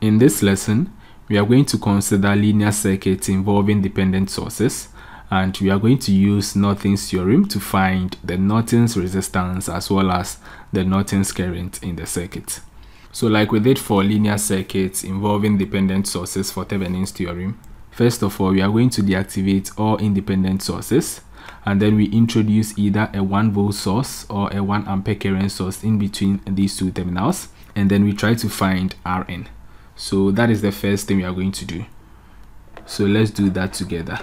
In this lesson, we are going to consider linear circuits involving dependent sources and we are going to use Norton's theorem to find the Norton's resistance as well as the Norton's current in the circuit. So like we did for linear circuits involving dependent sources for Thevenin's theorem, first of all we are going to deactivate all independent sources and then we introduce either a 1 volt source or a 1 ampere current source in between these two terminals and then we try to find Rn. So that is the first thing we are going to do. So let's do that together.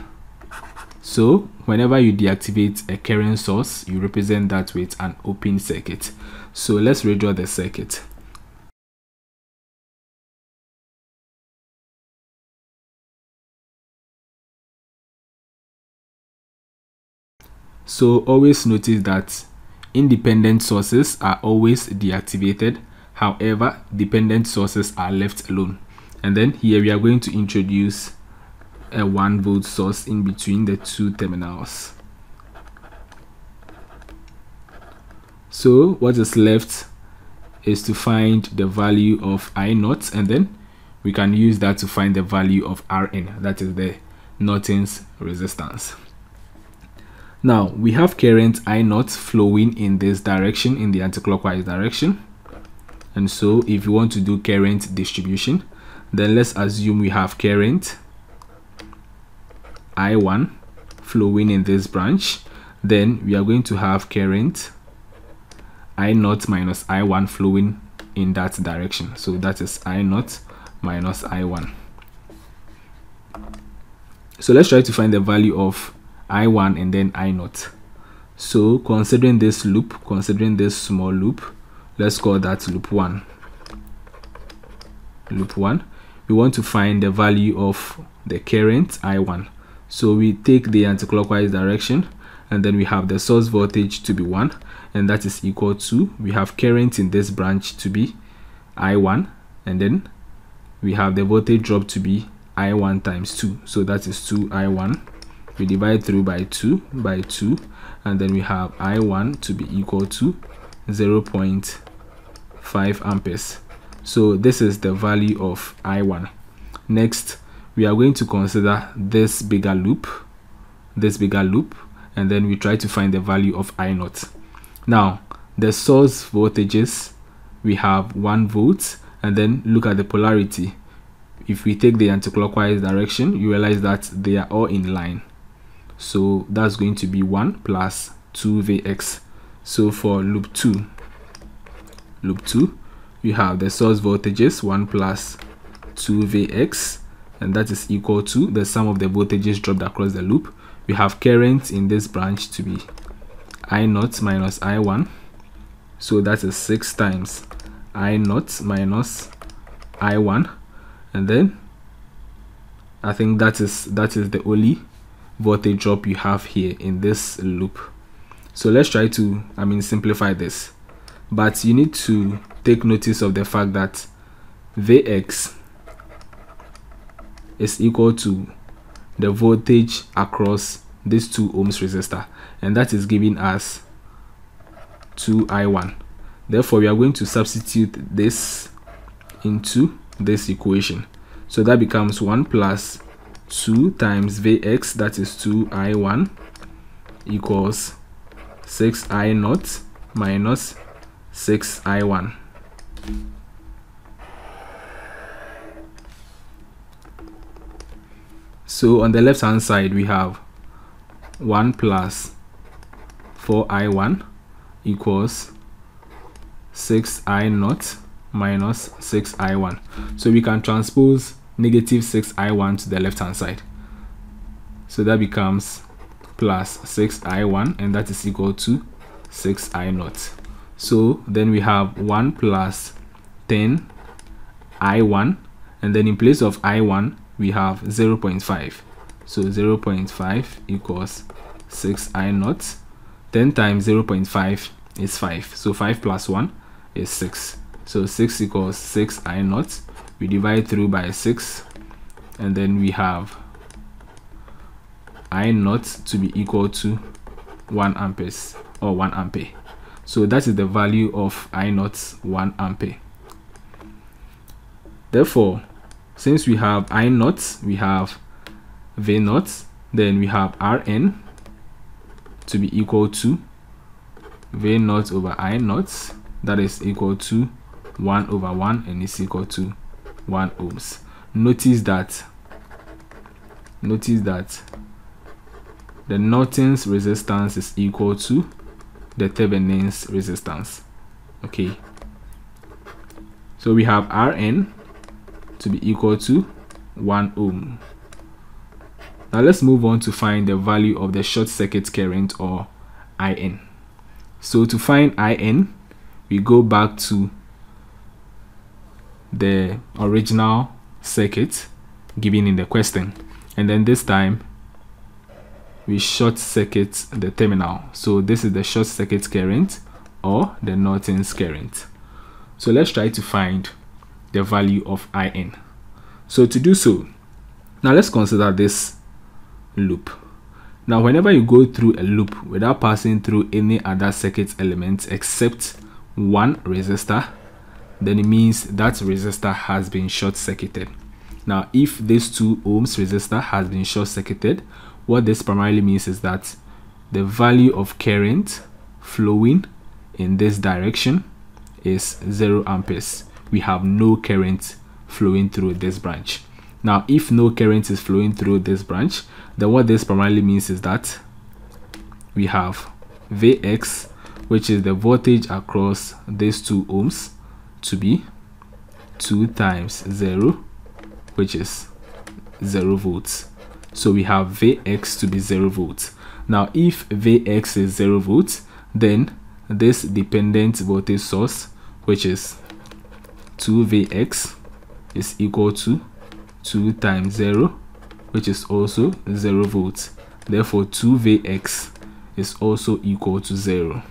So whenever you deactivate a current source, you represent that with an open circuit. So let's redraw the circuit. So always notice that independent sources are always deactivated However, dependent sources are left alone. And then here we are going to introduce a 1 volt source in between the two terminals. So what is left is to find the value of I naught and then we can use that to find the value of Rn, that is the Norton's resistance. Now we have current I naught flowing in this direction, in the anticlockwise direction and so if you want to do current distribution then let's assume we have current i1 flowing in this branch. Then we are going to have current i naught minus i1 flowing in that direction. So that is i naught minus i1 so let's try to find the value of i1 and then i naught. So considering this loop considering this small loop let's call that loop 1 loop 1 we want to find the value of the current i1 so we take the anticlockwise direction and then we have the source voltage to be 1 and that is equal to we have current in this branch to be i1 and then we have the voltage drop to be i1 times 2 so that is 2 i1 we divide through by 2 by 2 and then we have i1 to be equal to 0. 5 amperes. So this is the value of i1 next we are going to consider this bigger loop this bigger loop and then we try to find the value of i0 now the source voltages we have 1 volt and then look at the polarity. If we take the anticlockwise direction you realize that they are all in line. So that's going to be 1 plus 2 vx so for loop 2 loop 2 we have the source voltages 1 plus 2 Vx and that is equal to the sum of the voltages dropped across the loop. We have current in this branch to be I0 minus I1 so that is 6 times I0 minus I1 and then I think that is that is the only voltage drop you have here in this loop so let's try to I mean simplify this. But you need to take notice of the fact that Vx is equal to the voltage across this 2 ohms resistor and that is giving us 2i1 therefore we are going to substitute this into this equation. So that becomes 1 plus 2 times Vx that is 2i1 equals 6i naught minus 6i1 so on the left hand side we have 1 plus 4i1 equals 6i naught minus 6i1 so we can transpose negative 6i1 to the left hand side. So that becomes plus 6i1 and that is equal to 6i naught. So then we have 1 plus 10 i1 and then in place of i1 we have 0 0.5 so 0 0.5 equals 6 i naught. 10 times 0 0.5 is 5 so 5 plus 1 is 6 so 6 equals 6 i naught. We divide through by 6 and then we have i naught to be equal to 1 amperes or 1 ampere so that is the value of I naught 1 ampere. therefore since we have i naught we have v naught then we have rn to be equal to v naught over i naught that is equal to 1 over 1 and is equal to 1 ohms notice that notice that the Norton's resistance is equal to the Thevenin's resistance. Okay. So we have Rn to be equal to 1 ohm. Now let's move on to find the value of the short circuit current or IN so to find IN we go back to the original circuit given in the question. And then this time we short circuit the terminal. So this is the short circuit current or the Norton's current. So let's try to find the value of IN so to do so now let's consider this loop. Now whenever you go through a loop without passing through any other circuit element except one resistor then it means that resistor has been short circuited now if this 2 ohms resistor has been short circuited what this primarily means is that the value of current flowing in this direction is 0 amperes. We have no current flowing through this branch. Now if no current is flowing through this branch then what this primarily means is that we have Vx which is the voltage across these 2 ohms to be 2 times 0 which is 0 volts so we have Vx to be 0 volts now if Vx is 0 volts then this dependent voltage source which is 2Vx is equal to 2 times 0 which is also 0 volts therefore 2Vx is also equal to 0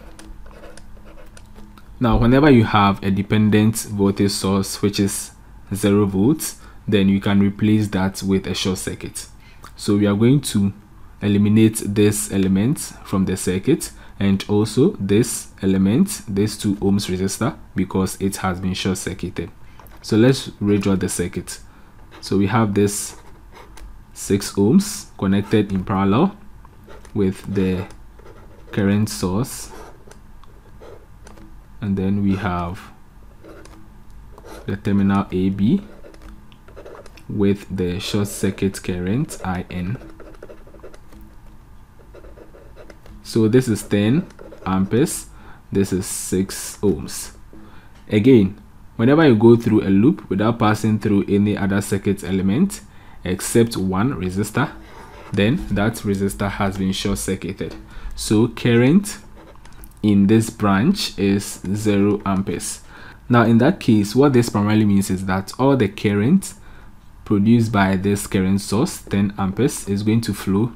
now whenever you have a dependent voltage source which is 0 volts then you can replace that with a short circuit so we are going to eliminate this element from the circuit and also this element this 2 ohms resistor because it has been short circuited. So let's redraw the circuit. So we have this 6 ohms connected in parallel with the current source. And then we have the terminal AB with the short circuit current IN. So this is 10 amperes, this is 6 ohms. Again, whenever you go through a loop without passing through any other circuit element except one resistor, then that resistor has been short circuited. So current in this branch is 0 amperes. Now in that case, what this primarily means is that all the current produced by this current source 10 amperes is going to flow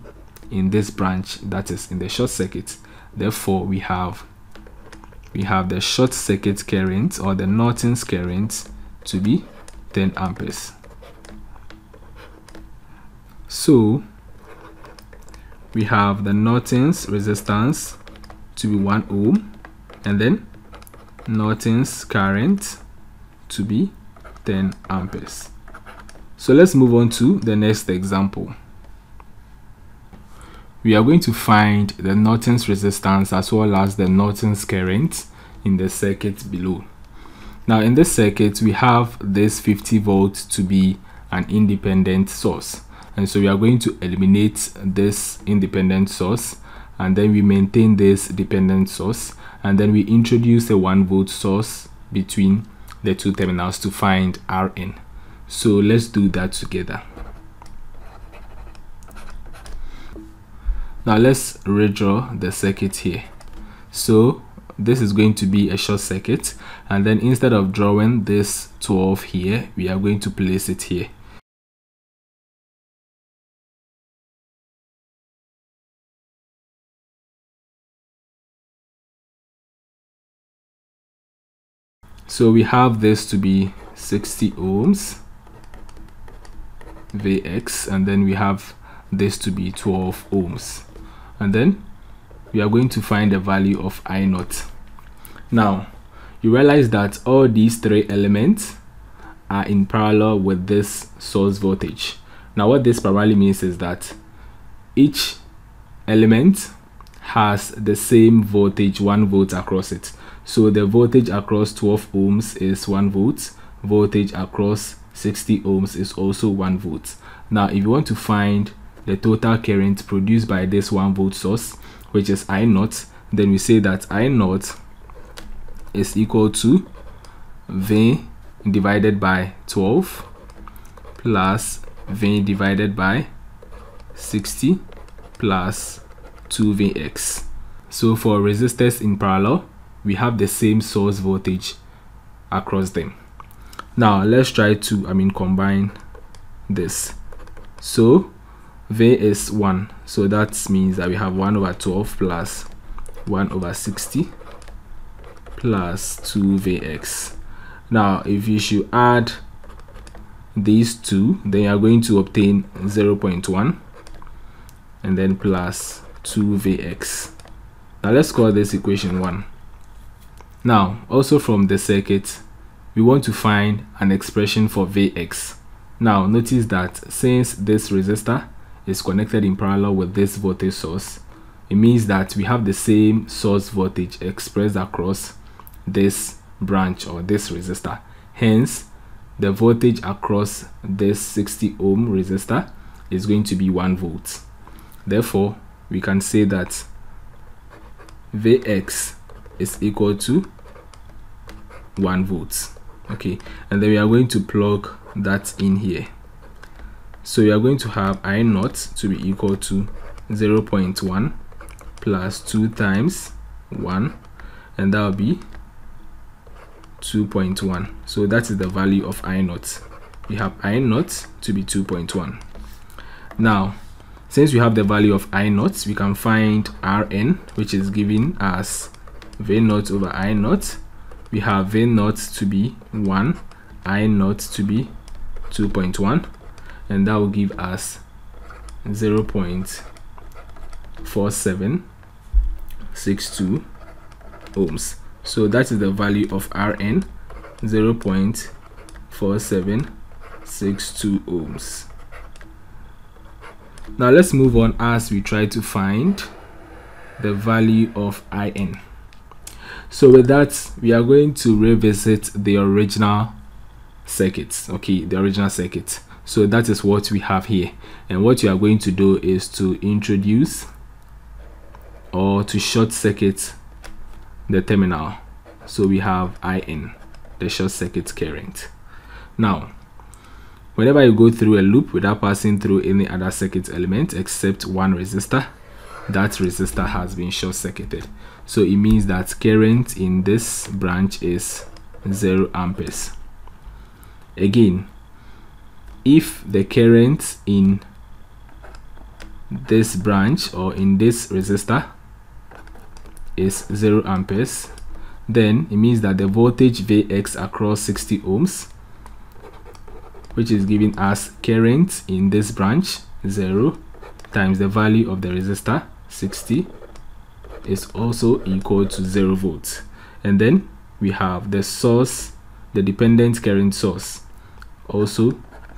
in this branch that is in the short circuit. Therefore we have we have the short circuit current or the Norton's current to be 10 amperes. So we have the Norton's resistance to be 1 ohm and then Norton's current to be 10 amperes so let's move on to the next example. We are going to find the Norton's resistance as well as the Norton's current in the circuit below. Now in this circuit, we have this 50 volts to be an independent source. And so we are going to eliminate this independent source and then we maintain this dependent source and then we introduce a 1 volt source between the two terminals to find Rn so let's do that together. Now let's redraw the circuit here. So this is going to be a short circuit and then instead of drawing this 12 here we are going to place it here. So we have this to be 60 ohms Vx and then we have this to be 12 ohms and then we are going to find the value of I naught. Now you realize that all these three elements are in parallel with this source voltage. Now what this primarily means is that each element has the same voltage 1 volt across it so the voltage across 12 ohms is 1 volt voltage across 60 ohms is also 1 volt now if you want to find the total current produced by this 1 volt source which is i naught then we say that i naught is equal to v divided by 12 plus v divided by 60 plus 2Vx. So for resistors in parallel, we have the same source voltage across them. Now let's try to, I mean, combine this. So V is 1. So that means that we have 1 over 12 plus 1 over 60 plus 2Vx. Now if you should add these two, then you are going to obtain 0 0.1 and then plus 2Vx. Now let's call this equation 1. Now, also from the circuit, we want to find an expression for Vx. Now, notice that since this resistor is connected in parallel with this voltage source, it means that we have the same source voltage expressed across this branch or this resistor. Hence, the voltage across this 60 ohm resistor is going to be 1 volt. Therefore, we can say that Vx is equal to 1 volt okay and then we are going to plug that in here. So we are going to have i naught to be equal to 0 0.1 plus 2 times 1 and that will be 2.1 so that is the value of i naught. We have i naught to be 2.1 now since we have the value of I naught, we can find Rn, which is given as V naught over I naught. We have V naught to be 1, I naught to be 2.1, and that will give us 0 0.4762 ohms. So that is the value of Rn, 0 0.4762 ohms. Now let's move on as we try to find the value of IN. So with that, we are going to revisit the original circuits. Okay, the original circuit. So that is what we have here. And what you are going to do is to introduce or to short circuit the terminal. So we have IN, the short circuit current. Now, Whenever you go through a loop without passing through any other circuit element except one resistor, that resistor has been short circuited. So it means that current in this branch is 0 amperes. Again, if the current in this branch or in this resistor is 0 amperes, then it means that the voltage Vx across 60 ohms which is giving us current in this branch 0 times the value of the resistor 60 is also equal to 0 volts and then we have the source the dependent current source also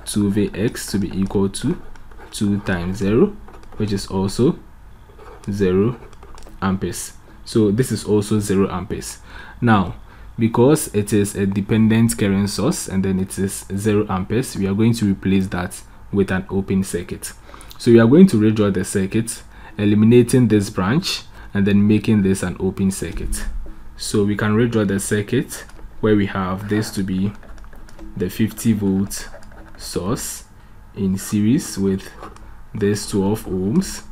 2vx to be equal to 2 times 0 which is also 0 amperes. So this is also 0 amperes. Now because it is a dependent current source and then it is 0 amperes we are going to replace that with an open circuit. So we are going to redraw the circuit eliminating this branch and then making this an open circuit so we can redraw the circuit where we have this to be the 50 volt source in series with this 12 ohms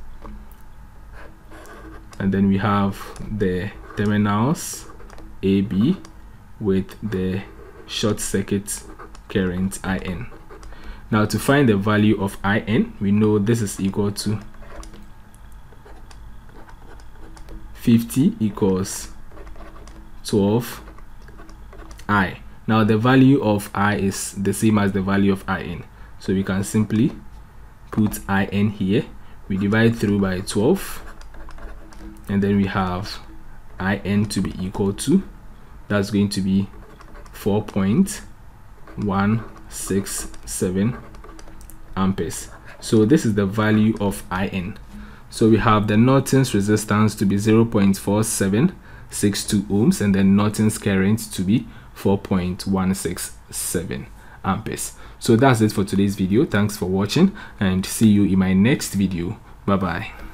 and then we have the terminals AB with the short circuit current IN. Now to find the value of IN, we know this is equal to 50 equals 12 I. Now the value of I is the same as the value of IN. So we can simply put IN here. We divide through by 12 and then we have IN to be equal to that's going to be 4.1 0.167 amperes so this is the value of in so we have the norton's resistance to be 0.4762 ohms and then norton's current to be 4.167 amperes. So that's it for today's video. Thanks for watching and see you in my next video. Bye bye